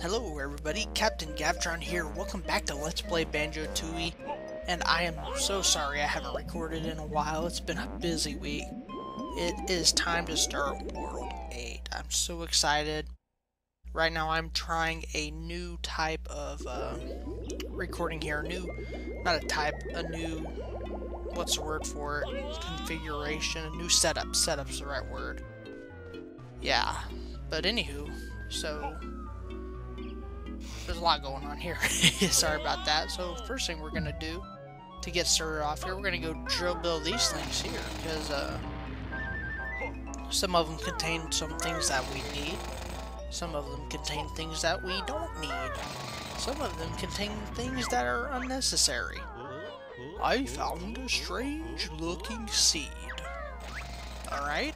Hello everybody, Captain Gavtron here. Welcome back to Let's Play Banjo-Tooie. And I am so sorry I haven't recorded in a while. It's been a busy week. It is time to start World 8. I'm so excited. Right now I'm trying a new type of uh, recording here. New, not a type, a new, what's the word for it? Configuration, a new setup. Setup's the right word. Yeah, but anywho, so there's a lot going on here. Sorry about that. So first thing we're going to do to get started off here, we're going to go drill build these things here because uh, some of them contain some things that we need. Some of them contain things that we don't need. Some of them contain things that are unnecessary. I found a strange looking seed. Alright?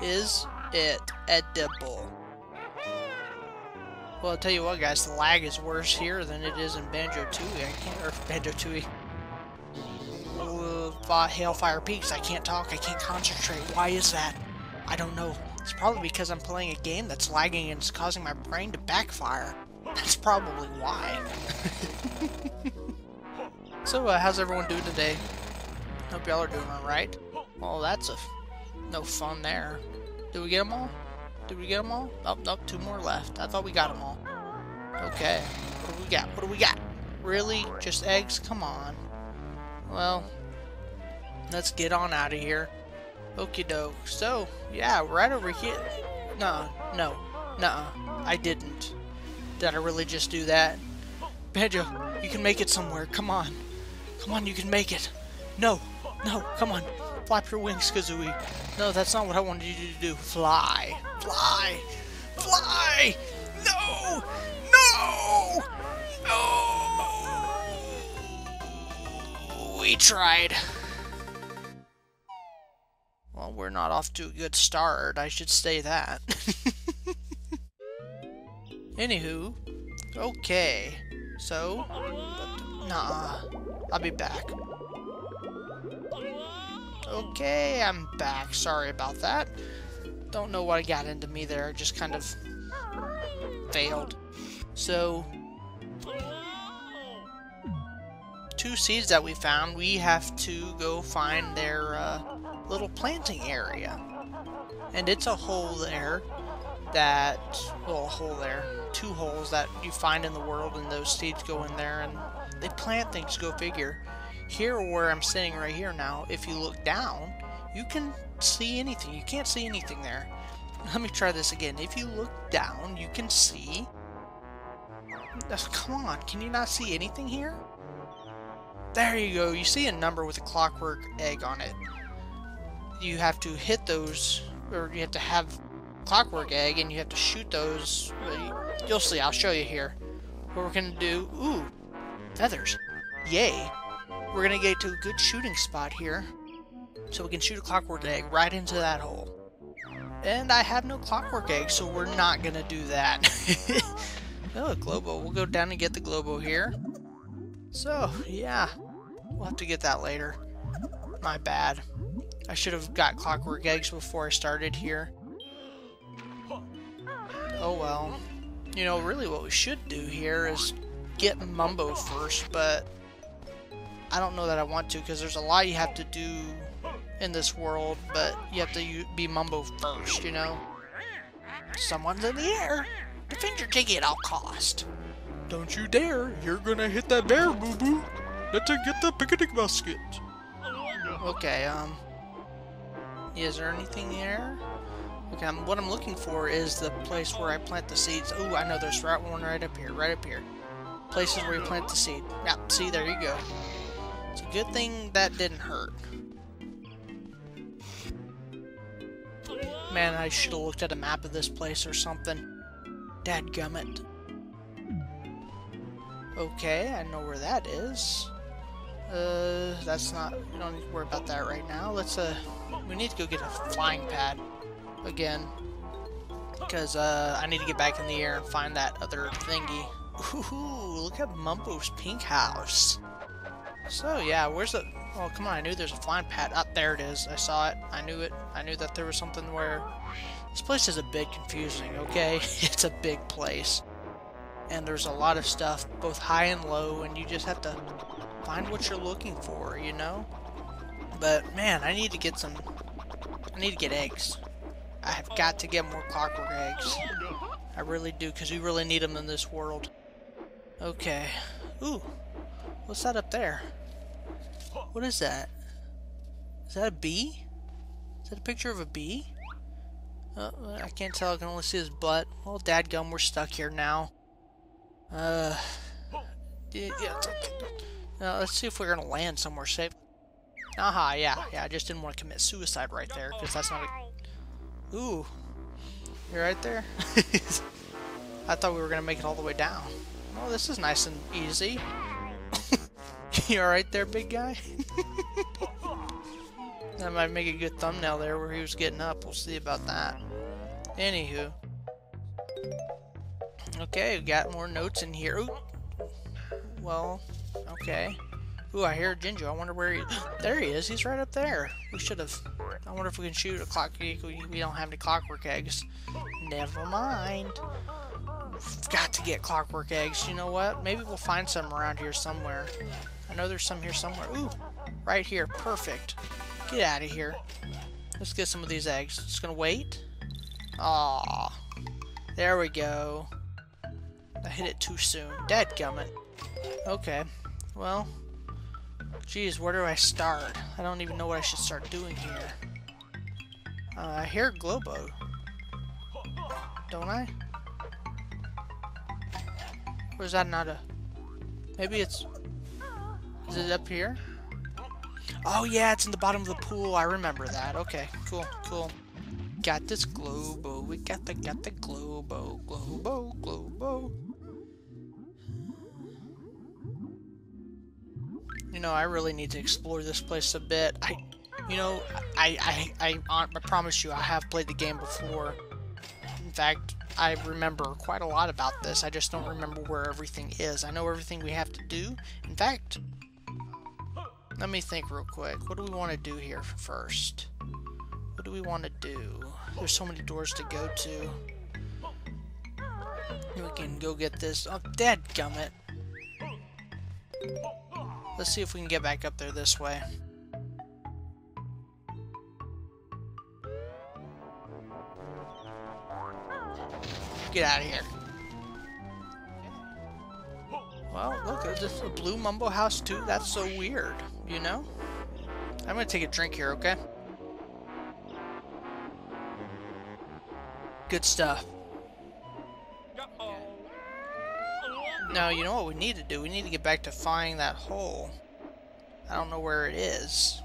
Is it edible? Well, I'll tell you what, guys, the lag is worse here than it is in Banjo-Tooie. I can't, or Banjo-Tooie. Uh, Hailfire Peaks, I can't talk, I can't concentrate. Why is that? I don't know. It's probably because I'm playing a game that's lagging and it's causing my brain to backfire. That's probably why. so, uh, how's everyone doing today? Hope y'all are doing alright. Well, that's a no fun there. Did we get them all? Did we get them all? Oh, nope, two more left. I thought we got them all. Okay. What do we got? What do we got? Really? Just eggs? Come on. Well, let's get on out of here. Okie doke. So, yeah, right over here. No, no, no, I didn't. Did I really just do that? Banjo, you can make it somewhere. Come on. Come on, you can make it. No, no, come on. Flap your wings, Kazooie. No, that's not what I wanted you to do. Fly. Fly. Fly! No! No! No! We tried. Well, we're not off to a good start. I should say that. Anywho, okay. So, nah, I'll be back. Okay, I'm back. Sorry about that. Don't know what got into me there. Just kind of failed. So, two seeds that we found, we have to go find their uh, little planting area. And it's a hole there that, well, a hole there, two holes that you find in the world, and those seeds go in there, and they plant things, go figure. Here, where I'm sitting right here now, if you look down, you can see anything. You can't see anything there. Let me try this again. If you look down, you can see... Come on, can you not see anything here? There you go. You see a number with a clockwork egg on it. You have to hit those, or you have to have clockwork egg, and you have to shoot those. You'll see. I'll show you here. What we're going to do... Ooh, feathers. Yay. We're to get to a good shooting spot here. So we can shoot a clockwork egg right into that hole. And I have no clockwork egg, so we're not to do that. oh, Glowbo. We'll go down and get the Glowbo here. So, yeah. We'll have to get that later. My bad. I should have got clockwork eggs before I started here. Oh well. You know, really what we should do here is get Mumbo first, but I don't know that I want to because there's a lot you have to do in this world, but you have to be Mumbo first, you know? Someone's in the air. Defend your ticket at all cost. Don't you dare. You're gonna hit that bear, boo-boo. Let's get the picnic basket. Okay, um... Is there anything here? Okay, I'm, what I'm looking for is the place where I plant the seeds. Oh, I know there's right one right up here, right up here. Places where you plant the seed. Yeah, see, there you go. It's a good thing that didn't hurt. Man, I should have looked at a map of this place or something. Dadgummit. Okay, I know where that is. Uh, that's not... We don't need to worry about that right now. Let's, uh... We need to go get a flying pad. Again. Because, uh, I need to get back in the air and find that other thingy. Ooh, look at Mumbo's pink house. So, yeah, where's the... Oh, come on, I knew there's a flying pad. Up oh, there it is. I saw it. I knew it. I knew that there was something where This place is a bit confusing, okay? It's a big place. And there's a lot of stuff, both high and low, and you just have to find what you're looking for, you know? But, man, I need to get some... I need to get eggs. I have got to get more clockwork eggs. I really do, because we really need them in this world. Okay. Ooh. What's that up there? What is that? Is that a bee? Is that a picture of a bee? Uh, I can't tell. I can only see his butt. Well, dadgum, we're stuck here now. Uh, yeah, yeah. Uh, let's see if we're gonna land somewhere safe. Aha, yeah, yeah. I just didn't want to commit suicide right there because that's not a. Ooh, you're right there. I thought we were gonna make it all the way down. Oh, this is nice and easy. you alright there, big guy? that might make a good thumbnail there where he was getting up. We'll see about that. Anywho. Okay, we got more notes in here. Ooh. Well, okay. Ooh, I hear Jinjo. I wonder where he... There he is. He's right up there. We should have... I wonder if we can shoot a clock... We don't have any clockwork eggs. Never mind. Got to get clockwork eggs. You know what? Maybe we'll find some around here somewhere. I know there's some here somewhere. Ooh, right here. Perfect. Get out of here. Let's get some of these eggs. Just gonna wait. Aw. There we go. I hit it too soon. Dead gummit. Okay. Well, Geez, where do I start? I don't even know what I should start doing here. Uh, I hear Glowbo. Don't I? Is that not a... Maybe it's... Is it up here? Oh yeah, it's in the bottom of the pool. I remember that. Okay, cool, cool. Got this Glowbo. We got the, got the Glowbo. Glowbo, Glowbo. You know, I really need to explore this place a bit. I, you know, I, I, I, I promise you, I have played the game before. In fact, I remember quite a lot about this. I just don't remember where everything is. I know everything we have to do. In fact, let me think real quick. What do we want to do here first? What do we want to do? There's so many doors to go to. We can go get this. Oh, dead gummit. Let's see if we can get back up there this way. Get out of here. Well, look, there's a blue mumbo house too. That's so weird, you know? I'm gonna take a drink here, okay? Good stuff. Now, you know what we need to do? We need to get back to finding that hole. I don't know where it is.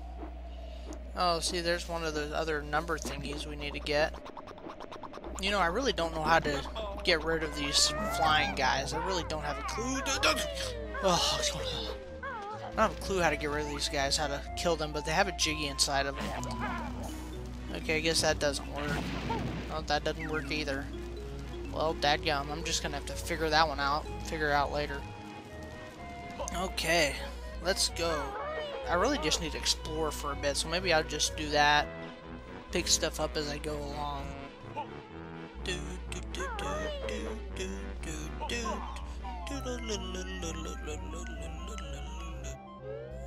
Oh, see, there's one of those other number thingies we need to get. You know, I really don't know how to get rid of these flying guys. I really don't have a clue. Oh, I don't have a clue how to get rid of these guys, how to kill them, but they have a jiggy inside of them. Okay, I guess that doesn't work. Oh, that doesn't work either. Well, dadgum, I'm just gonna have to figure that one out. Figure it out later. Okay, let's go. I really just need to explore for a bit, so maybe I'll just do that. Pick stuff up as I go along.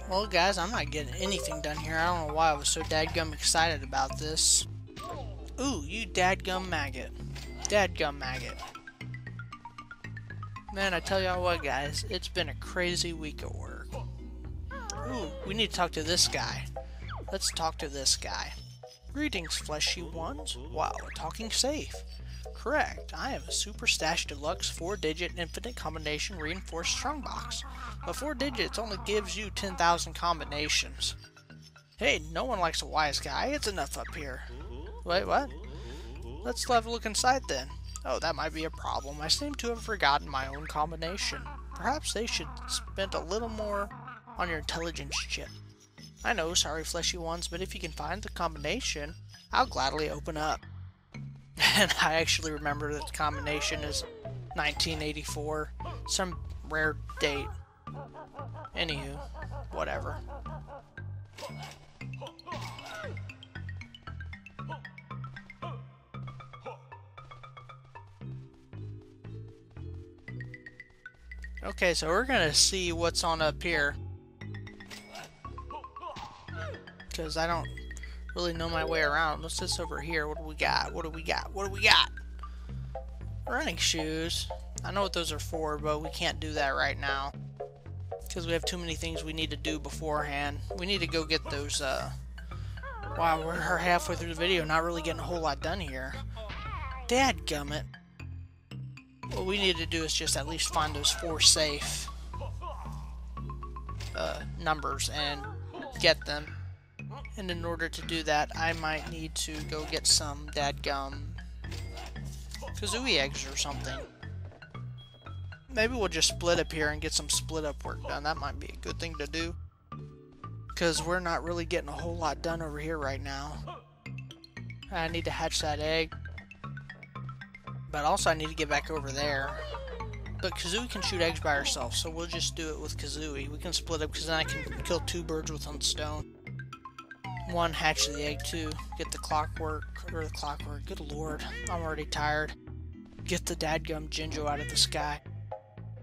Well, guys, I'm not getting anything done here. I don't know why I was so dadgum excited about this. Ooh, you dadgum maggot. Dadgum maggot. Man, I tell y'all what, guys, it's been a crazy week at work. Ooh, we need to talk to this guy. Let's talk to this guy. Greetings, fleshy ones. Wow, talking safe. Correct, I am a Super Stash Deluxe 4-digit infinite combination reinforced strongbox. But 4 digits only gives you 10,000 combinations. Hey, no one likes a wise guy. It's enough up here. Wait, what? Let's have a look inside then. Oh, that might be a problem. I seem to have forgotten my own combination. Perhaps they should spend a little more on your intelligence chip. I know, sorry fleshy ones, but if you can find the combination, I'll gladly open up and I actually remember that the combination is 1984, some rare date. Anywho, whatever. Okay, so we're gonna see what's on up here. Because I don't really know my way around. What's this over here? What do we got? What do we got? What do we got? Running shoes. I know what those are for, but we can't do that right now. Because we have too many things we need to do beforehand. We need to go get those, uh... Wow, we're halfway through the video, not really getting a whole lot done here. Dad gummit. What we need to do is just at least find those four safe uh, numbers and get them. And in order to do that, I might need to go get some dadgum kazooie eggs or something. Maybe we'll just split up here and get some split up work done. That might be a good thing to do. Because we're not really getting a whole lot done over here right now. I need to hatch that egg. But also I need to get back over there. But Kazooie can shoot eggs by herself, so we'll just do it with Kazooie. We can split up because then I can kill two birds with one stone. One, hatch the egg, two, get the clockwork, or the clockwork, good lord, I'm already tired. Get the dadgum Jinjo out of the sky.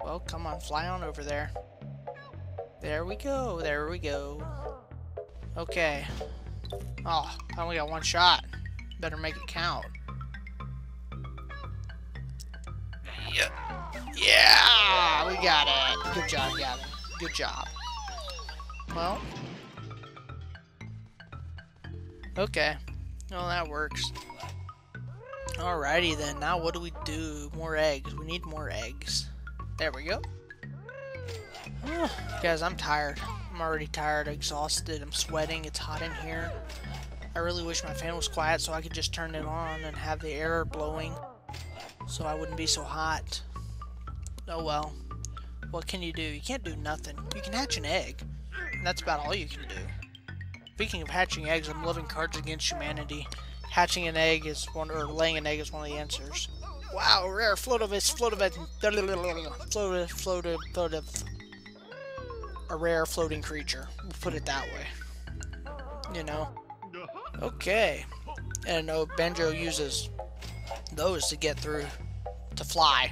Well, come on, fly on over there. There we go, there we go. Okay. Oh, I only got one shot. Better make it count. Yep. Yeah, we got it. Good job, Gavin. Good job. Well. Okay. Well, that works. Alrighty then, now what do we do? More eggs. We need more eggs. There we go. guys, I'm tired. I'm already tired, exhausted, I'm sweating, it's hot in here. I really wish my fan was quiet so I could just turn it on and have the air blowing so I wouldn't be so hot. Oh well. What can you do? You can't do nothing. You can hatch an egg. That's about all you can do. Speaking of hatching eggs, I'm loving Cards Against Humanity. Hatching an egg is one, or laying an egg is one of the answers. Wow, rare floativus, floativus, floative, floative, floative, a float of a float of a float of a rare floating creature. We'll put it that way. You know. Okay. And no, Banjo uses those to get through, to fly.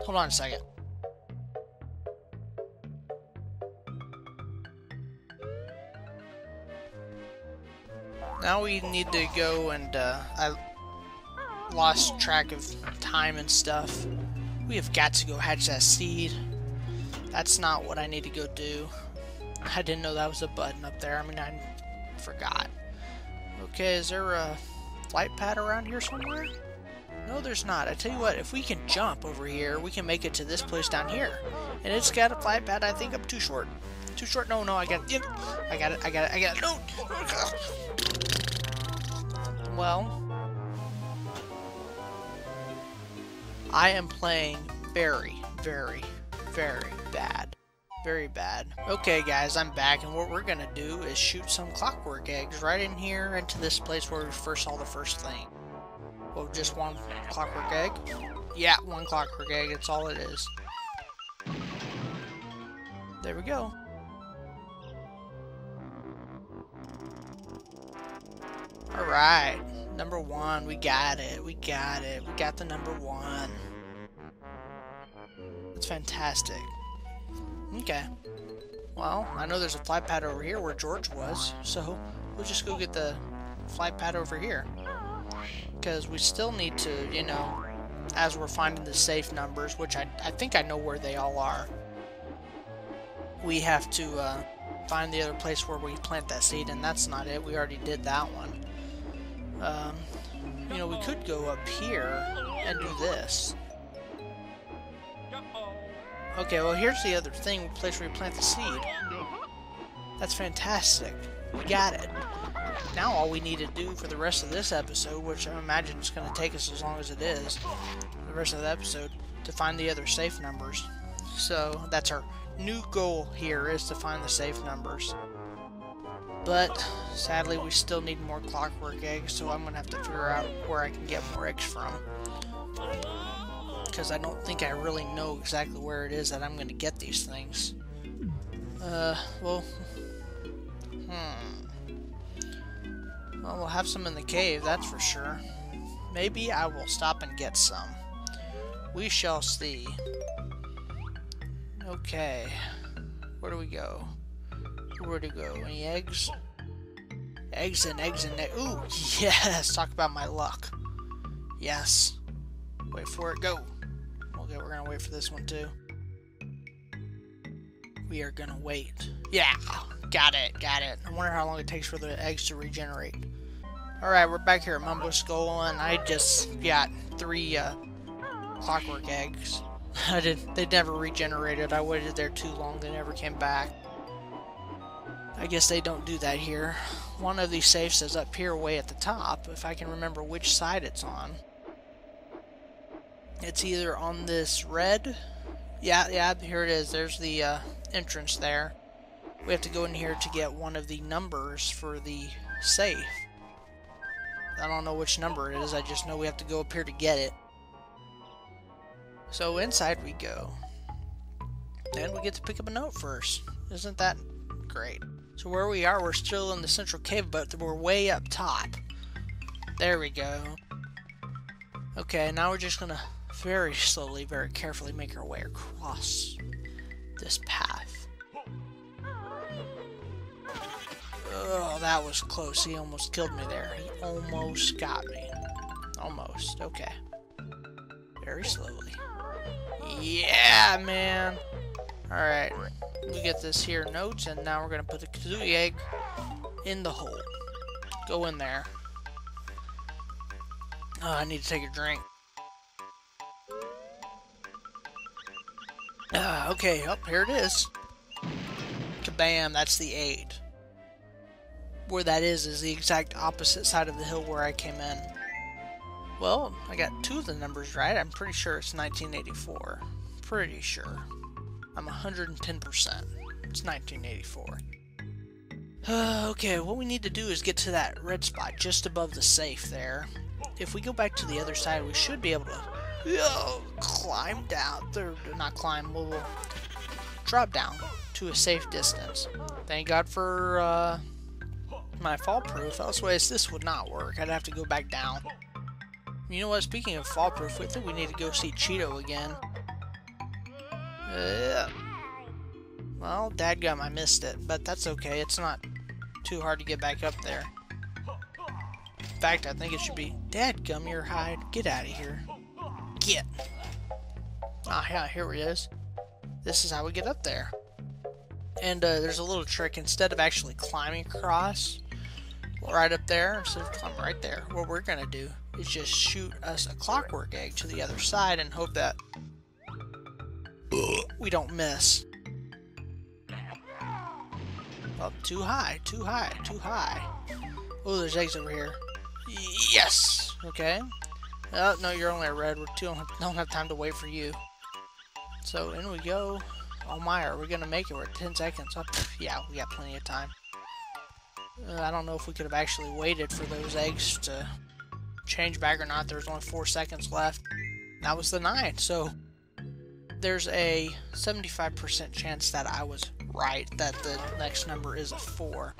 Hold on a second. Now we need to go and, uh, I lost track of time and stuff. We have got to go hatch that seed. That's not what I need to go do. I didn't know that was a button up there. I mean, I forgot. Okay, is there a flight pad around here somewhere? No, there's not. I tell you what, if we can jump over here, we can make it to this place down here. And it's got a flight pad. I think I'm too short. Too short? No, no, I got it. I got it. I got it. I got it. No! Well, I am playing very, very, very bad. Very bad. Okay, guys, I'm back, and what we're gonna do is shoot some clockwork eggs right in here into this place where we first saw the first thing. Well, just one clockwork egg? Yeah, one clockwork egg, that's all it is. There we go. Alright, number one, we got it, we got it, we got the number one. That's fantastic. Okay. Well, I know there's a flight pad over here where George was, so we'll just go get the flight pad over here. Because we still need to, you know, as we're finding the safe numbers, which I, I think I know where they all are, we have to uh, find the other place where we plant that seed, and that's not it. We already did that one. Um, you know, we could go up here and do this. Okay, well here's the other thing, place where you plant the seed. That's fantastic. We got it. Now all we need to do for the rest of this episode, which I imagine is going to take us as long as it is, the rest of the episode, to find the other safe numbers. So that's our new goal here, is to find the safe numbers. But, sadly, we still need more clockwork eggs, so I'm going to have to figure out where I can get more eggs from because I don't think I really know exactly where it is that I'm going to get these things. Uh, well, hmm. Well, we'll have some in the cave, that's for sure. Maybe I will stop and get some. We shall see. Okay. Where do we go? Where to go? Any eggs? Eggs and eggs and eggs. Ooh, yes! Talk about my luck. Yes. Wait for it. Go. Okay, we're gonna wait for this one too. We are gonna wait. Yeah! Got it, got it. I wonder how long it takes for the eggs to regenerate. Alright, we're back here at Mumbo Skull, and I just got three uh, clockwork eggs. I did. They never regenerated. I waited there too long. They never came back. I guess they don't do that here. One of these safes is up here way at the top, if I can remember which side it's on. It's either on this red... Yeah, yeah, here it is. There's the uh, entrance there. We have to go in here to get one of the numbers for the safe. I don't know which number it is, I just know we have to go up here to get it. So inside we go. And we get to pick up a note first. Isn't that great? So where we are, we're still in the central cave, but we're way up top. There we go. Okay, now we're just gonna very slowly, very carefully make our way across this path. Oh, that was close. He almost killed me there. He almost got me. Almost. Okay. Very slowly. Yeah, man. Alright. We get this here notes, and now we're going to put the kazooie egg in the hole. Go in there. Oh, I need to take a drink. Ah, okay, up oh, here it is. Kabam, that's the 8. Where that is, is the exact opposite side of the hill where I came in. Well, I got two of the numbers right. I'm pretty sure it's 1984. Pretty sure. I'm 110%. It's 1984. Uh, okay, what we need to do is get to that red spot just above the safe there. If we go back to the other side, we should be able to yo, climb down. Or not climb, we'll, we'll drop down to a safe distance. Thank God for uh, my fall proof. Elsewise, this would not work. I'd have to go back down. You know what? Speaking of fall proof, I think we need to go see Cheato again. Well, dadgum, I missed it, but that's okay. It's not too hard to get back up there. In fact, I think it should be, Dadgum, your hide. Get out of here. Get. Ah, yeah, here he is. This is how we get up there. And uh, there's a little trick. Instead of actually climbing across, right up there, instead of climbing right there, what we're going to do is just shoot us a clockwork egg to the other side and hope that we don't miss. Oh, too high, too high, too high. Oh, there's eggs over here. Yes! Okay. Oh, no, you're only a red. We don't have, don't have time to wait for you. So, in we go. Oh my, are we gonna make it? We're at 10 seconds. Oh, pff, yeah, we got plenty of time. Uh, I don't know if we could have actually waited for those eggs to change back or not. There's only 4 seconds left. That was the 9, so there's a 75% chance that I was right, that the next number is a 4.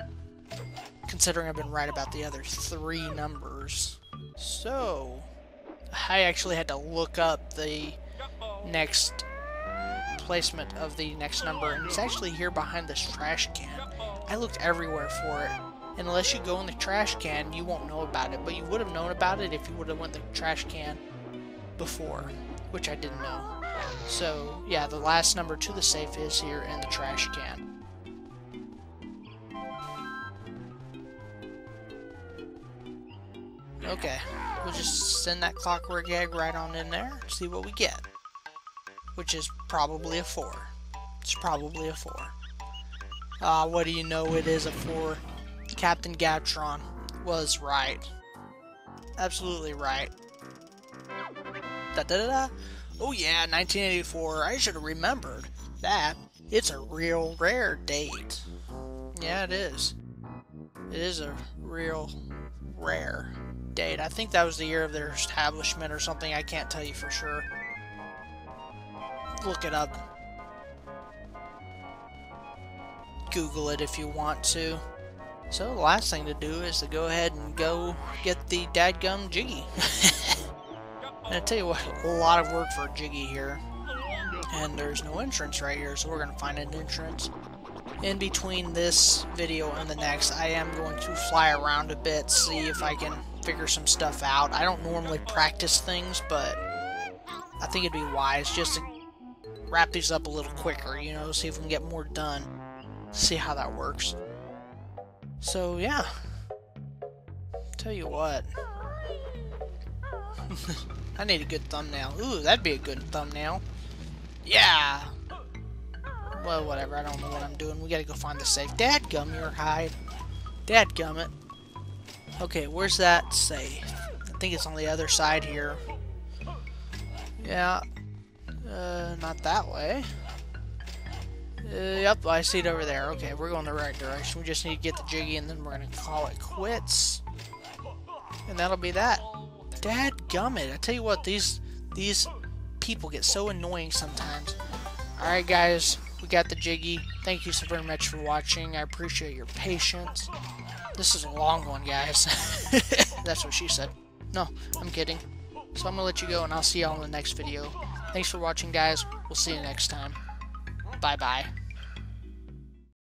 Considering I've been right about the other three numbers. So, I actually had to look up the next placement of the next number, and it's actually here behind this trash can. I looked everywhere for it. And unless you go in the trash can, you won't know about it. But you would have known about it if you would have went the trash can before, which I didn't know. So, yeah, the last number to the safe is here in the trash can. Okay, we'll just send that clockwork egg right on in there, see what we get. Which is probably a 4. It's probably a 4. Ah, uh, what do you know, it is a 4. Captain Gavtron was right. Absolutely right. Da da da. Oh yeah, 1984. I should have remembered that. It's a real rare date. Yeah, it is. It is a real rare date. I think that was the year of their establishment or something. I can't tell you for sure. Look it up. Google it if you want to. So the last thing to do is to go ahead and go get the dadgum Jiggy. and I tell you what, a lot of work for Jiggy here. And there's no entrance right here, so we're going to find an entrance. In between this video and the next, I am going to fly around a bit, see if I can figure some stuff out. I don't normally practice things, but I think it'd be wise just to wrap these up a little quicker, you know, see if we can get more done. See how that works. So, yeah. Tell you what. I need a good thumbnail. Ooh, that'd be a good thumbnail. Yeah! Well, whatever. I don't know what I'm doing. We gotta go find the safe. Dad gum your hide. Dad gum it. Okay, where's that safe? I think it's on the other side here. Yeah. Uh, not that way. Uh, yep, I see it over there. Okay, we're going the right direction. We just need to get the jiggy and then we're gonna call it quits. And that'll be that. Dad gummit. I tell you what, these these people get so annoying sometimes. Alright guys, we got the jiggy. Thank you so very much for watching. I appreciate your patience. This is a long one, guys. That's what she said. No, I'm kidding. So I'm going to let you go, and I'll see y'all in the next video. Thanks for watching, guys. We'll see you next time. Bye-bye.